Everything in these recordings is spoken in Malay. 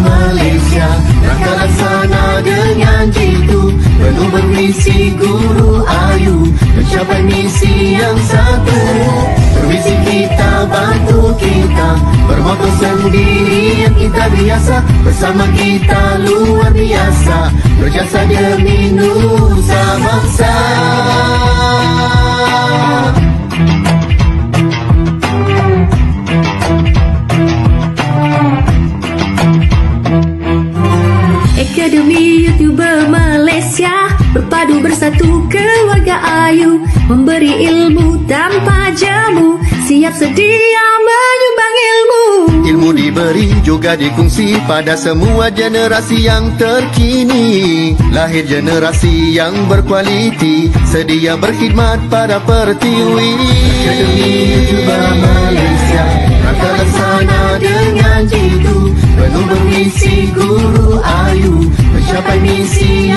Malaysia. Rangka laksana dengan jitu. Penuh bermisi guru ayu. Mencapai misi yang satu. Permisi kita bantu kita. Bermotor sendiri yang kita biasa. Bersama kita luar biasa. Berjasa demi nusa bangsa Akademi YouTuber Malaysia Berpadu bersatu keluarga ayu. Memberi ilmu tanpa jamu. Siap sedia menyumbang ilmu. Ilmu diberi juga dikongsi pada semua generasi yang terkini. Lahir generasi yang berkualiti Sedia berkhidmat pada pertiwi. Akademi YouTuber Malaysia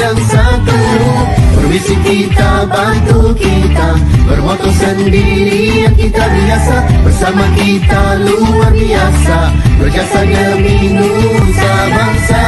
yang satu Berbisik kita, bantu kita. Bermotor sendiri yang kita biasa. Bersama kita luar biasa. Berjasa demi nusa bangsa.